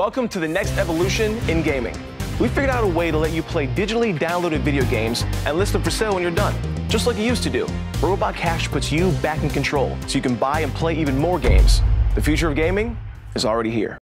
Welcome to the next evolution in gaming. We figured out a way to let you play digitally downloaded video games and list them for sale when you're done, just like you used to do. Robot Cache puts you back in control so you can buy and play even more games. The future of gaming is already here.